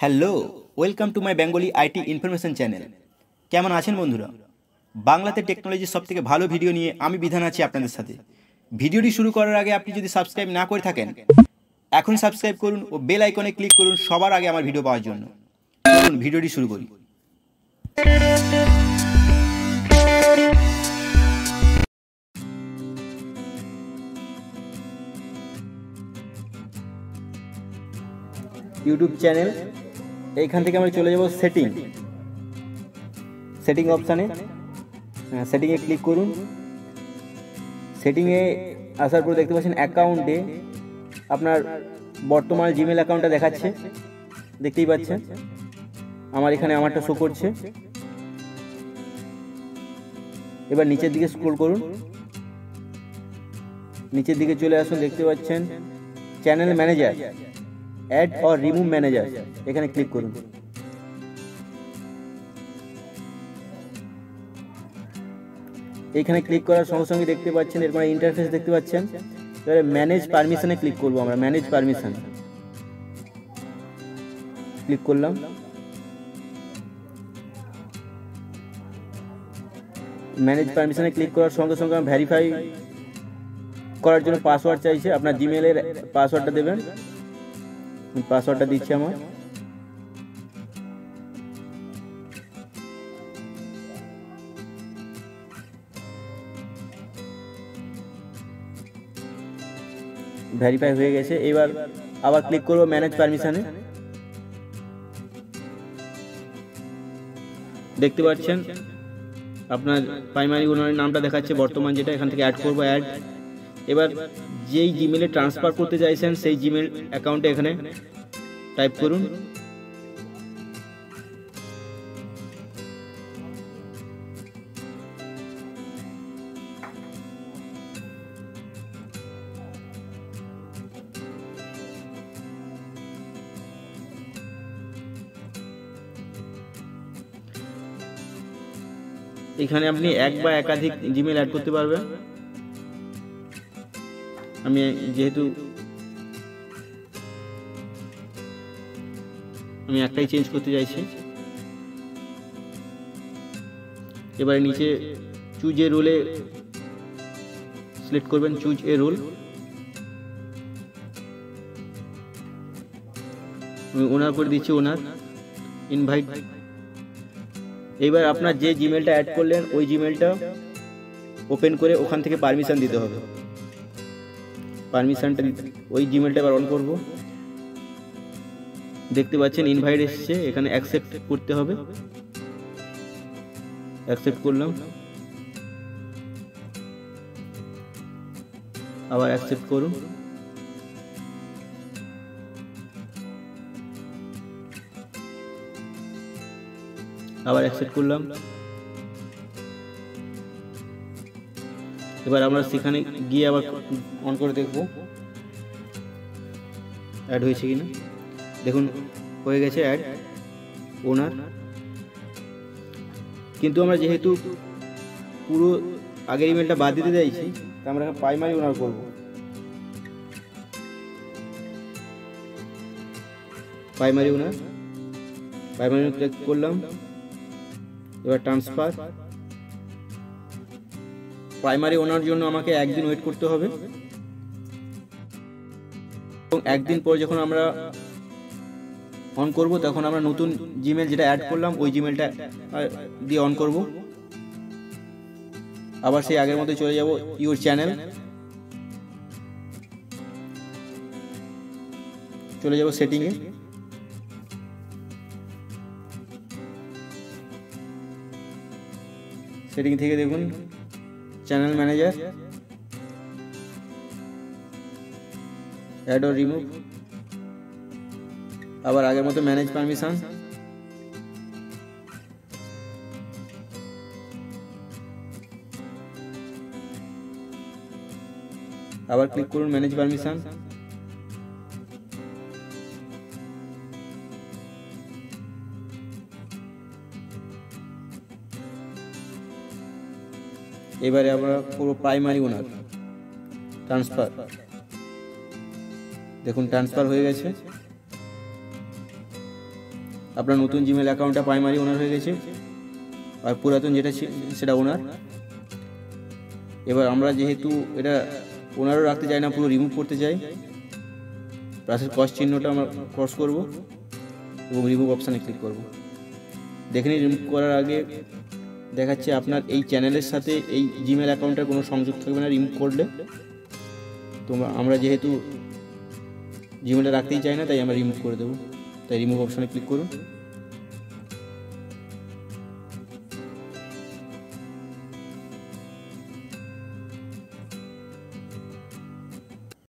Hello, welcome to my Bengali IT information channel. কেমন আছেন বন্ধুরা? বাংলাতে টেকনোলজির সব থেকে ভালো ভিডিও নিয়ে আমি বিধান আছি আপনাদের সাথে। ভিডিওটি শুরু করার আগে আপনি যদি সাবস্ক্রাইব না করে থাকেন, এখন সাবস্ক্রাইব করুন ও বেল আইকনে ক্লিক করুন সবার আগে আমার ভিডিও পাওয়ার জন্য। ভিডিওটি শুরু করি। ইউটিউব চ্যানেল এইখান থেকে আমরা চলে যাব সেটিং সেটিং অপশানে সেটিংয়ে ক্লিক করুন। সেটিংয়ে আসার পর দেখতে পাচ্ছেন অ্যাকাউন্টে আপনার বর্তমান জিমেল অ্যাকাউন্টটা দেখাচ্ছে। দেখতেই পাচ্ছেন। আমার এখানে আমারটা শো করছে। এবার নিচের দিকে স্ক্রোল করুন। নিচের দিকে চলে আসুন, দেখতে পাচ্ছেন। Channel manager add or remove manager এখানে ক্লিক করুন। এখানে ক্লিক করার সঙ্গে সঙ্গে দেখতে পাচ্ছেন এরকম ইন্টারফেস দেখতে পাচ্ছেন। এবারে ম্যানেজ পারমিশনে ক্লিক করব আমরা ম্যানেজ পারমিশন ক্লিক করলাম। ম্যানেজ পারমিশনে ক্লিক করার সঙ্গে সঙ্গে ভেরিফাই করার জন্য পাসওয়ার্ড চাইছে, আপনার জিমেলের পাসওয়ার্ডটা দেবেন। পাসওয়ার্ডটা দিচ্ছি আমার। ভেরিফাই হয়ে গেছে। এবার আবার ক্লিক করব ম্যানেজ পারমিশনে দেখতে পাচ্ছেন আপনার প্রাইমারি ওনারের নামটা দেখাচ্ছে বর্তমান যেটা এখান থেকে অ্যাড করব অ্যাড এবার যেই জিমেলে ট্রান্সফার করতে চাইছেন, সেই জিমেল অ্যাকাউন্টে এখানে টাইপ করুন। এখানে আপনি এক বা একাধিক জিমেল অ্যাড করতে পারবেন। আমি যেহেতু আমি একটাই চেঞ্জ করতে চাইছি। এবারে নিচে চুজ এ রোলে সিলেক্ট করবেন চুজ এ রোল আমি ওনার করে দিচ্ছি ওনার ইনভাইট এবার আপনার যে জিমেলটা অ্যাড করলেন, ওই জিমেলটা ওপেন করে ওখান থেকে পারমিশন দিতে হবে। পারমিশনটা ওই জিমেলটা এবার অন করব। দেখতে পাচ্ছেন ইনভাইট এসছে, এখানে অ্যাকসেপ্ট করতে হবে। অ্যাকসেপ্ট করলাম। আবার অ্যাকসেপ্ট করুন আবার অ্যাকসেপ্ট করলাম। এবার আমরা সেখানে গিয়ে আবার অন করে দেখব। অ্যাড হয়েছে কি না দেখুন, হয়ে গেছে অ্যাড ওনার কিন্তু আমরা যেহেতু পুরো আগের ইমেলটা বাদ দিতে চাইছি, তা আমরা প্রাইমারি ওনার করব। প্রাইমারি ওনার প্রাইমারি ক্লিক করলাম। এবার ট্রান্সফার প্রাইমারি ওনার জন্য আমাকে একদিন ওয়েট করতে হবে। এবং একদিন পর যখন আমরা অন করব, তখন আমরা নতুন জিমেল যেটা অ্যাড করলাম, ওই জিমেলটা দিয়ে অন করব। আবার সেই আগের মতো চলে যাব ইউর চ্যানেল চলে যাব সেটিংয়ে সেটিং থেকে দেখুন। চ্যানেল ম্যানেজার অ্যাড ও রিমুভ আবার আগের মতো ম্যানেজ পারমিশন আবার ক্লিক করুন ম্যানেজ পারমিশন এবারে আমরা পুরো প্রাইমারি ওনার ট্রান্সফার দেখুন ট্রান্সফার হয়ে গেছে। আপনার নতুন জিমেল অ্যাকাউন্টটা প্রাইমারি ওনার হয়ে গেছে, আর পুরাতন যেটা সেটা ওনার। এবার আমরা যেহেতু এটা ওনারও রাখতে চাই না, পুরো রিমুভ করতে চাই প্লাসের কস চিহ্নটা আমরা ক্রস করব এবং রিমুভ অপশানে ক্লিক করব। দেখে নিন রিমুভ করার আগে দেখাচ্ছে আপনার এই চ্যানেলের সাথে এই জিমেল অ্যাকাউন্টের কোনো সংযোগ থাকবে না রিমুভ করলে। তো আমরা যেহেতু জিমেলটা রাখতেই চাই না, তাই আমরা রিমুভ করে দেবো। তাই রিমুভ অপশানে ক্লিক করুন।